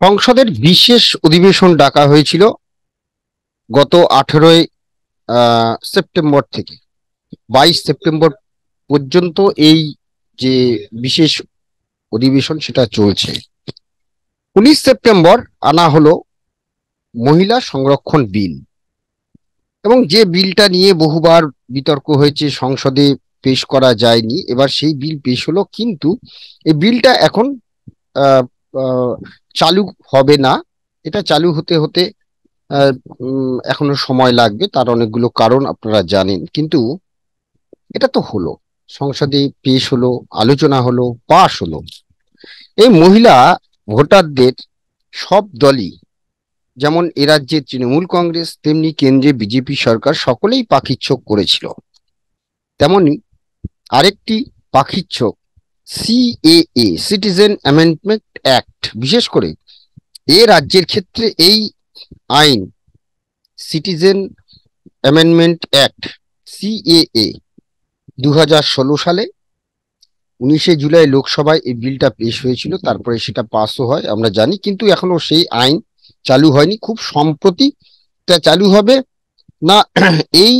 সংসদের বিশেষ অধিবেশন ডাকা হয়েছিল গত আঠেরোই সেপ্টেম্বর থেকে। বাইশ সেপ্টেম্বর পর্যন্ত এই যে বিশেষ অধিবেশন সেটা চলছে। উনিশ সেপ্টেম্বর আনা হলো মহিলা সংরক্ষণ বিল। এবং যে বিলটা নিয়ে বহুবার বিতর্ক হয়েছে সংসদে পেশ করা যায়নি, এবার সেই বিল পেশ হলো। কিন্তু এই বিলটা এখন চালু হবে না। এটা চালু হতে হতে এখনও সময় লাগবে, তার অনেকগুলো কারণ আপনারা জানেন। কিন্তু এটা তো হলো। সংসদে পেশ হলো, আলোচনা হলো, পাশ হলো। এই মহিলা ভোটারদের সব দলই, যেমন এ রাজ্যে তৃণমূল কংগ্রেস, তেমনি কেন্দ্রে বিজেপি সরকার, সকলেই পাখিচ্ছক করেছিল। তেমনি আরেকটি পাখিচ্ছক সিএএ সিটিজেন অ্যামেন্ডমেন্ট অ্যাক্ট বিশেষ করে এ রাজ্যের ক্ষেত্রে এই আইন সিটিজেন অ্যামেন্ডমেন্ট অ্যাক্ট সিএএ দু হাজার ষোলো সালে উনিশে জুলাই লোকসভায় এই বিলটা পেশ হয়েছিল, তারপরে সেটা পাসও হয়, আমরা জানি, কিন্তু এখনও সেই আইন চালু হয়নি, খুব সম্প্রতি তা চালু হবে। না, এই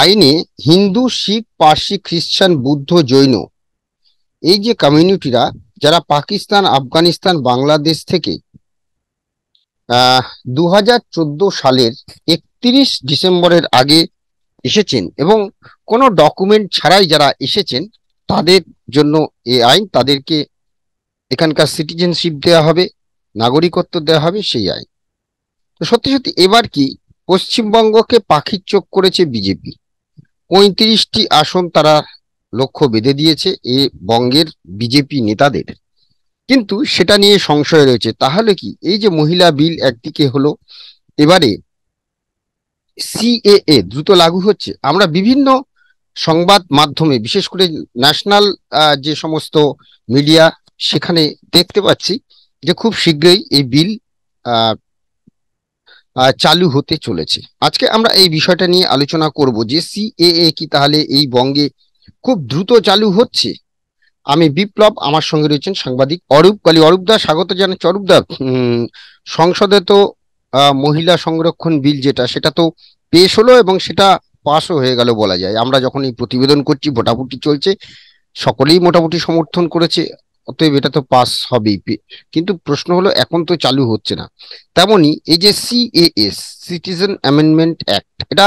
আইনে হিন্দু, শিখ, পার্সি, খ্রিস্টান, বুদ্ধ, জৈন এই যে কমিউনিটিরা, যারা পাকিস্তান, আফগানিস্তান, বাংলাদেশ থেকে দু হাজার চোদ্দ সালের একত্রিশ ডিসেম্বরের আগে এসেছেন এবং কোনো ডকুমেন্ট ছাড়াই যারা এসেছেন, তাদের জন্য এ আইন, তাদেরকে এখানকার সিটিজেনশিপ দেওয়া হবে, নাগরিকত্ব দেওয়া হবে, সেই আইন। তো সত্যি সত্যি এবার কি পশ্চিমবঙ্গকে পাখির চোখ করেছে বিজেপি। পঁয়ত্রিশটি আসন তারা লক্ষ্য বেঁধে দিয়েছে এ বঙ্গের বিজেপি নেতাদের। কিন্তু সেটা নিয়ে সংশয় রয়েছে। তাহলে কি? এই যে মহিলা বিল একদিকে হলো, এবারে সিএএ দ্রুত লাগু হচ্ছে। আমরা বিভিন্ন সংবাদ মাধ্যমে, বিশেষ করে ন্যাশনাল যে সমস্ত মিডিয়া, সেখানে দেখতে পাচ্ছি যে খুব শীঘ্রই এই বিল চালু হতে চলেছে। আজকে আমরা এই বিষয়টা নিয়ে আলোচনা করব যে সিএএ কি তাহলে এই বঙ্গে খুব দ্রুত চালু হচ্ছে? আমি বিপ্লব, আমার সঙ্গে রয়েছেন সাংবাদিক অরূপ কালী। অরূপ দা, স্বাগত জানাচ্ছি। অরূপ সংসদে তো মহিলা সংরক্ষণ বিল যেটা, সেটা তো পেশ হলো এবং সেটা পাশও হয়ে গেল বলা যায়। আমরা যখন এই প্রতিবেদন করছি, ভোটাভুটি চলছে, সকলেই মোটামুটি সমর্থন করেছে। অতএব এটা তো পাস হবেই। কিন্তু প্রশ্ন হলো, এখন তো চালু হচ্ছে না। তেমনি এই যে সিএএস সিটিজেন অ্যামেন্ডমেন্ট অ্যাক্ট এটা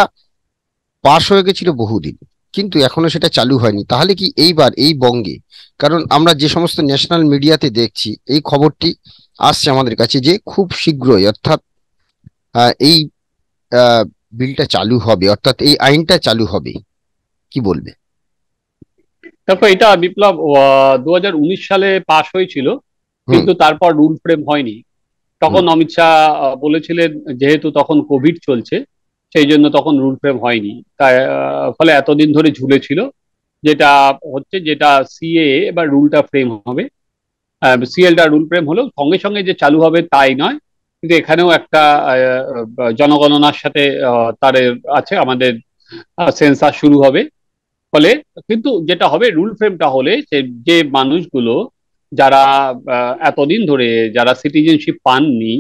পাশ হয়ে গেছিল বহুদিন, কিন্তু এখনও সেটা চালু হয়নি। তাহলে কি এইবার, এই বঙ্গে, কারণ আমরা যে সমস্ত ন্যাশনাল মিডিয়াতে দেখছি, এই খবরটি আসছে আমাদের কাছে যে খুব শীঘ্রই, অর্থাৎ এই বিলটা চালু হবে, অর্থাৎ এই আইনটা চালু হবে। কি বলবে? দেখো এটা বিপ্লব দু হাজার উনিশ সালে পাশ হয়েছিল কিন্তু তারপর রুল ফ্রেম হয়নি। তখন অমিত শাহ বলেছিলেন যেহেতু তখন কোভিড চলছে সেই জন্য তখন রুল ফ্রেম হয়নি। তাই ফলে এতদিন ধরে ঝুলেছিল যেটা হচ্ছে যেটা সিএ এবার রুলটা ফ্রেম হবে। সিএলটা রুল ফ্রেম হলেও সঙ্গে সঙ্গে যে চালু হবে তাই নয় কিন্তু এখানেও একটা জনগণনার সাথে তার আছে আমাদের সেন্সার শুরু হবে। ফলে কিন্তু যেটা হবে রুল ফ্রেমটা হলে যে মানুষগুলো যারা এতদিন ধরে যারা সিটিজেনশিপ পাননি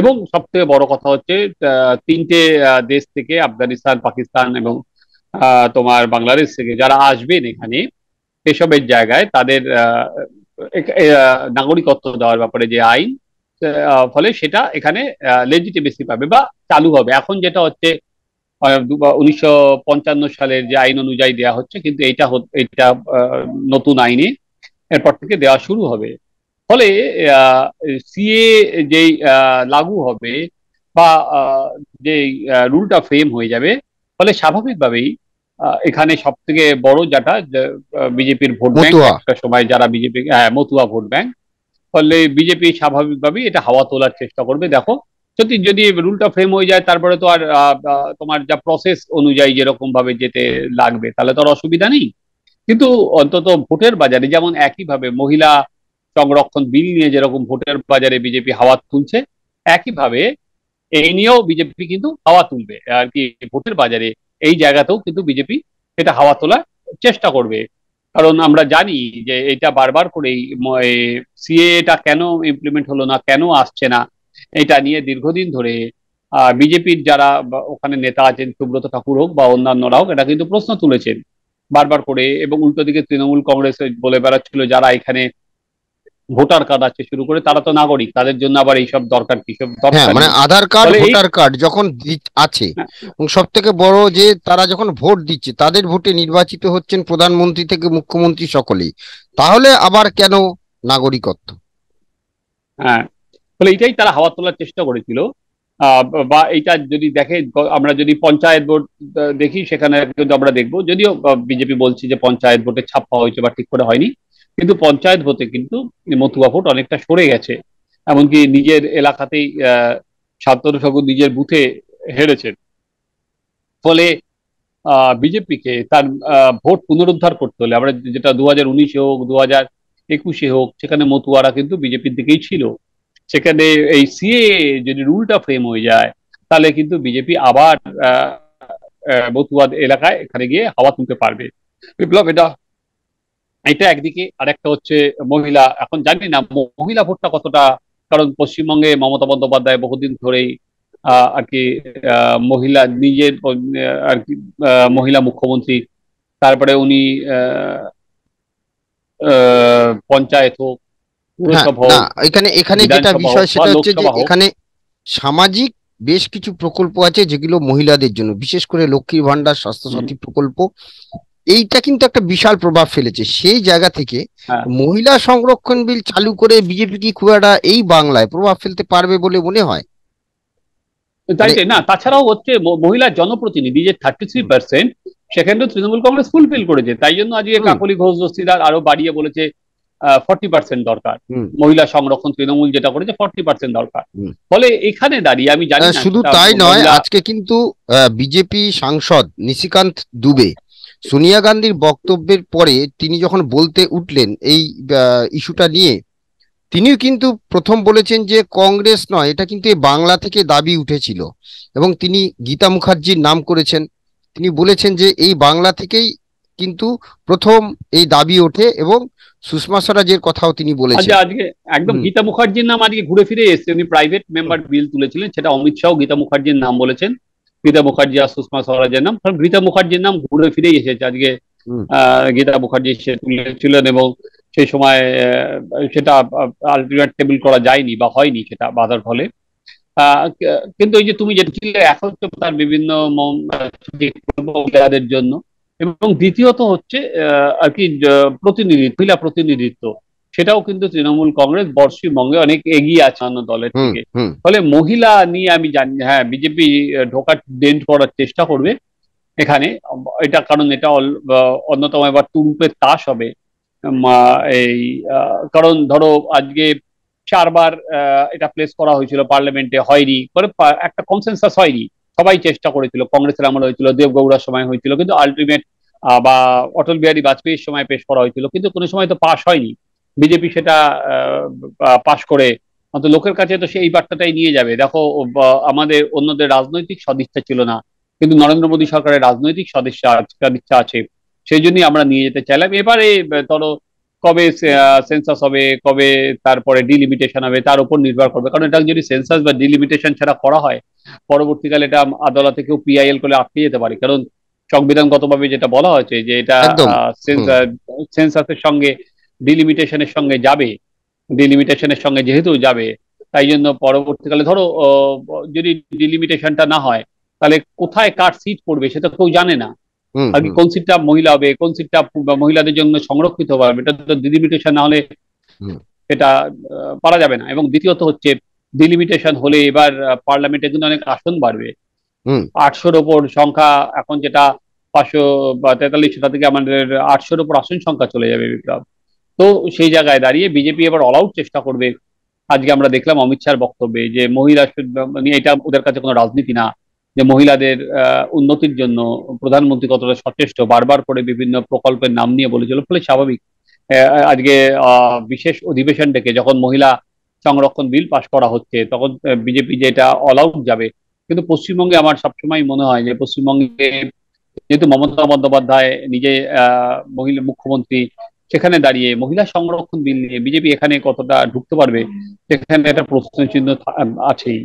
এবং সব থেকে বড় কথা হচ্ছে তিনটে দেশ থেকে আফগানিস্তান, পাকিস্তান এবং তোমার বাংলাদেশ থেকে যারা আসবেন এখানে, এসবের জায়গায় তাদের নাগরিকত্ব দেওয়ার ব্যাপারে যে আইন ফলে সেটা এখানে লেজিটিমেসি পাবে বা চালু হবে। এখন যেটা হচ্ছে উনিশশো পঞ্চান্ন সালের যে আইন অনুযায়ী দেওয়া হচ্ছে কিন্তু এটা এটা নতুন আইনে এরপর থেকে দেওয়া শুরু হবে। ফলে সিএ যেই লাগু হবে বা যে রুলটা ফ্রেম হয়ে যাবে ফলে স্বাভাবিকভাবেই এখানে সব থেকে বড় যেটা বিজেপির ভোট ব্যাংক একটা সময় যারা বিজেপি হ্যাঁ মতুয়া ভোট ব্যাংক ফলে বিজেপি স্বাভাবিকভাবেই এটা হাওয়া তোলার চেষ্টা করবে। দেখো সত্যি, যদি রুলটা ফ্রেম হয়ে যায়, তারপরে তো আর তোমার যা প্রসেস অনুযায়ী যেরকম ভাবে যেতে লাগবে, তাহলে তো আর অসুবিধা নেই। কিন্তু অন্তত ভোটের বাজারে, যেমন একইভাবে মহিলা সংরক্ষণ বিল নিয়ে যেরকম ভোটের বাজারে বিজেপি হাওয়া তুলছে, একইভাবে এই নিয়েও বিজেপি কিন্তু হাওয়া তুলবে। আর কি, ভোটের বাজারে এই জায়গাতেও কিন্তু বিজেপি সেটা হাওয়া তোলার চেষ্টা করবে। কারণ আমরা জানি যে এটা বারবার করেই সিএটা কেন ইমপ্লিমেন্ট হলো না, কেন আসছে না এটা নিয়ে দীর্ঘদিন ধরে বিজেপির যারা ওখানে নেতা আছেন সুব্রত ঠাকুর হোক বা অন্যান্যরা হোক এটা কিন্তু প্রশ্ন তুলেছেন। বারবার করে এবং উল্টো দিকে তৃণমূল কংগ্রেস বলে বেড়াচ্ছিল যারা এখানে ভোটার কার্ড আছে শুরু করে তারা তো নাগরিক তাদের জন্য আবার এইসব দরকার কি? সব হ্যাঁ মানে আধার কার্ড ভোটার কার্ড যখন আছে হ্যাঁ। সব থেকে বড় যে তারা যখন ভোট দিচ্ছে তাদের ভোটে নির্বাচিত হচ্ছেন প্রধানমন্ত্রী থেকে মুখ্যমন্ত্রী সকলেই তাহলে আবার কেন নাগরিকত্ব? হ্যাঁ ফলে এটাই তারা হাওয়া তোলার চেষ্টা করেছিল। বা এইটা যদি দেখে, আমরা যদি পঞ্চায়েত ভোট দেখি, সেখানে কিন্তু আমরা দেখব। যদিও বিজেপি বলছে যে পঞ্চায়েত ভোটে ছাপ্পা হয়েছে বা ঠিক করে হয়নি। কিন্তু পঞ্চায়েত ভোটে কিন্তু মতুয়া ভোট অনেকটা সরে গেছে। এমনকি নিজের এলাকাতেই সান্তনু ঠাকুর নিজের বুথে হেরেছেন। ফলে বিজেপিকে তার ভোট পুনরুদ্ধার করতে হলে, আমরা যেটা দু হাজার উনিশে হোক, দু হাজার একুশে হোক, সেখানে মতুয়ারা কিন্তু বিজেপির দিকেই ছিল। সেখানে এই সিএ যদি রুলটা ফ্রেম হয়ে যায়, তাহলে কিন্তু বিজেপি আবার মতুয়াদ এলাকায় এখানে গিয়ে হাওয়া তুলতে পারবে। বিপ্লব, এটা এটা একদিকে। আর একটা হচ্ছে মহিলা। এখন জানি না, মহিলা ভোটটা কতটা, কারণ পশ্চিমবঙ্গে মমতা বন্দ্যোপাধ্যায় বহুদিন ধরেই আর কি মহিলা নিজের আর কি মহিলা মুখ্যমন্ত্রী। তারপরে উনি পঞ্চায়েত হোক এখানে এখানে যেটা বিষয় সেটা হচ্ছে যে এখানে সামাজিক বেশ কিছু প্রকল্প আছে যেগুলো মহিলাদের জন্য বিশেষ করে লক্ষ্মীর ভান্ডার স্বাস্থ্যসাথী প্রকল্প। এইটা কিন্তু একটা বিশাল প্রভাব ফেলেছে। সেই জায়গা থেকে হ্যাঁ। মহিলা সংরক্ষণ বিল চালু করে বিজেপি কি খুব একটা এই বাংলায় প্রভাব ফেলতে পারবে বলে মনে হয়? তাই মানে না তাছাড়াও হচ্ছে মহিলা জনপ্রতিনিধি যে থার্টি থ্রি পার্সেন্ট সেখানে তৃণমূল কংগ্রেস ফুলফিল করেছে। তাই জন্য আজকে কাকলি ঘোষ দস্তিদার আরও বাড়িয়ে বলেছে ফর্টি পার্সেন্ট দরকার। মহিলা সংরক্ষণ তৃণমূল যেটা করেছে ফর্টি পার্সেন্ট দরকার ফলে এখানে দাঁড়িয়ে আমি জানি শুধু তাই নয় আজকে কিন্তু বিজেপি সাংসদ নিশিকান্ত দুবে সোনিয়া গান্ধীর বক্তব্যের পরে তিনি যখন বলতে উঠলেন এই ইস্যুটা নিয়ে তিনিও কিন্তু প্রথম বলেছেন যে কংগ্রেস নয় এটা কিন্তু বাংলা থেকে দাবি উঠেছিল। এবং তিনি গীতা মুখার্জির নাম করেছেন। তিনি বলেছেন যে এই বাংলা থেকেই কিন্তু প্রথম এই দাবি ওঠে এবং সুষমা স্বরাজের কথাও তিনি বলেছেন। আচ্ছা, আজকে একদম গীতা মুখার্জির নাম আজকে ঘুরে ফিরে এসছে। উনি প্রাইভেট মেম্বার বিল তুলেছিলেন সেটা অমিত শাহ গীতা মুখার্জির নাম বলেছেন। গীতা মুখার্জি আর সুষমা স্বরাজের নাম। কারণ গীতা মুখার্জির নাম ঘুরে ফিরেই এসেছে আজকে গীতা মুখার্জি সে তুলেছিলেন এবং সেই সময় সেটা আলটিমেট টেবিল করা যায়নি বা হয়নি সেটা বাধার ফলে। কিন্তু ওই যে তুমি যেটা ছিলে এখন তো তার বিভিন্ন জন্য এবং দ্বিতীয়ত হচ্ছে আর কি প্রতিনিধিত্ব মহিলা প্রতিনিধিত্ব। সেটাও কিন্তু তৃণমূল কংগ্রেস পশ্চিমবঙ্গে অনেক এগিয়ে আছে অন্য দলের থেকে। ফলে মহিলা নিয়ে আমি জানি হ্যাঁ বিজেপি ঢোকার ডেন্ট করার চেষ্টা করবে এখানে। এটা কারণ এটা অন্যতম এবার তুরুপের তাস হবে। এই কারণ ধরো আজকে চারবার এটা প্লেস করা হয়েছিল পার্লামেন্টে হয়নি। পরে একটা কনসেন্সাস হয়নি। সবাই চেষ্টা করেছিল। কংগ্রেসের আমল হয়েছিল দেবগৌড়ার সময় হয়েছিল, কিন্তু আলটিমেট বা অটল বিহারী বাজপেয়ীর সময় পেশ করা হয়েছিল। কিন্তু কোনো সময় তো পাশ হয়নি। বিজেপি সেটা পাশ করে, অন্তত লোকের কাছে তো সেই বার্তাটাই নিয়ে যাবে। দেখো আমাদের অন্যদের রাজনৈতিক সদিচ্ছা ছিল না। কিন্তু নরেন্দ্র মোদী সরকারের রাজনৈতিক সদিচ্ছা আছে। সেই জন্যই আমরা নিয়ে যেতে চাইলাম। এবারে ধরো কবে সেন্সাস হবে কবে তারপরে ডিলিমিটেশন হবে তার উপর নির্ভর করবে। কারণ এটা যদি সেন্সাস বা ডিলিমিটেশন ছাড়া করা হয় পরবর্তীকালে এটা আদালতে কেউ পিআইএল করে আটকে যেতে পারে। কারণ সংবিধানগতভাবে যেটা বলা হয়েছে যে এটা সেন্সাসের সঙ্গে ডিলিমিটেশনের সঙ্গে যাবে। ডিলিমিটেশনের সঙ্গে যেহেতু যাবে তাই জন্য পরবর্তীকালে ধরো যদি ডিলিমিটেশনটা না হয় তাহলে কোথায় কার সিট পড়বে সেটা কেউ জানে না। কি কোন সিটটা মহিলা হবে কোন সিটটা মহিলাদের জন্য সংরক্ষিত হবে এটা তো ডিলিমিটেশন না হলে এটা পারা যাবে না। এবং দ্বিতীয়ত হচ্ছে ডিলিমিটেশন হলে এবার পার্লামেন্টের জন্য অনেক আসন বাড়বে। আটশোর ওপর সংখ্যা এখন যেটা পাঁচশো বা তেতাল্লিশ সেটা থেকে আমাদের আটশোর ওপর আসন সংখ্যা চলে যাবে বিপ্লব। তো সেই জায়গায় দাঁড়িয়ে বিজেপি এবার অল আউট চেষ্টা করবে। আজকে আমরা দেখলাম অমিত শাহর বক্তব্যে যে মহিলা মানে এটা ওদের কাছে কোনো রাজনীতি না। যে মহিলাদের উন্নতির জন্য প্রধানমন্ত্রী কতটা সচেষ্ট, বারবার করে বিভিন্ন প্রকল্পের নাম নিয়ে বলেছিল, ফলে স্বাভাবিক। আজকে বিশেষ অধিবেশন ডেকে যখন মহিলা সংরক্ষণ বিল পাশ করা হচ্ছে, তখন বিজেপি যে এটা অল আউট যাবে। কিন্তু পশ্চিমবঙ্গে আমার সবসময় মনে হয় যে পশ্চিমবঙ্গে যেহেতু মমতা বন্দ্যোপাধ্যায় নিজে মহিলা, মুখ্যমন্ত্রী, সেখানে দাঁড়িয়ে মহিলা সংরক্ষণ বিল নিয়ে বিজেপি এখানে কতটা ঢুকতে পারবে, সেখানে একটা প্রশ্ন চিহ্ন আছেই।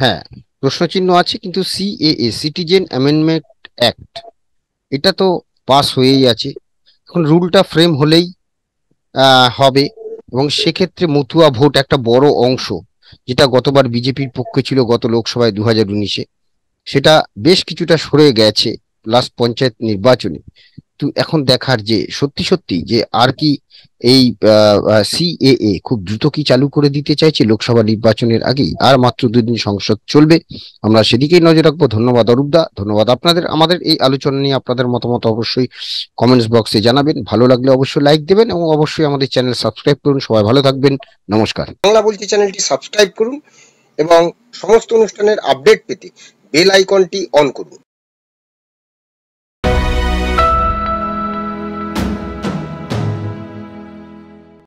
হ্যাঁ। প্রশ্নচিহ্ন আছে, কিন্তু সিএএ সিটিজেন অ্যামেন্ডমেন্ট অ্যাক্ট এটা তো পাস হয়েই আছে। এখন রুলটা ফ্রেম হলেই হবে। এবং সেক্ষেত্রে মতুয়া ভোট একটা বড় অংশ, যেটা গতবার বিজেপির পক্ষে ছিল গত লোকসভায় দু হাজার উনিশে, সেটা বেশ কিছুটা সরে গেছে লাস্ট পঞ্চায়েত নির্বাচনে। তো এখন দেখার যে, সত্যি সত্যি যে আর কি এই সিএএ খুব দ্রুত কি চালু করে দিতে চাইছে লোকসভা নির্বাচনের আগেই? আর মাত্র দুদিন সংসদ চলবে। আমরা সেদিকেই নজর রাখব। ধন্যবাদ অরূপদা ধন্যবাদ আপনাদের। আমাদের এই আলোচনা নিয়ে আপনাদের মতামত অবশ্যই কমেন্টস বক্সে জানাবেন। ভালো লাগলে অবশ্যই লাইক দেবেন এবং অবশ্যই আমাদের চ্যানেল সাবস্ক্রাইব করুন। সবাই ভালো থাকবেন। নমস্কার। বাংলা বলছি চ্যানেলটি সাবস্ক্রাইব করুন এবং সমস্ত অনুষ্ঠানের আপডেট পেতে বেল আইকনটি অন করুন।